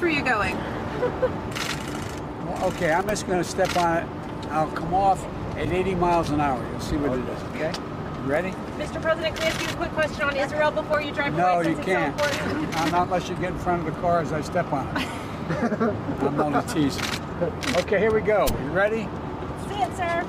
were you going? Okay, I'm just gonna step on it. I'll come off at 80 miles an hour. You'll see what it is, okay? Ready? Mr. President, can I ask you a quick question on Israel before you drive No, away you can't. so Not unless you get in front of the car as I step on it. I'm only teasing. Okay, here we go. You ready? See it, sir.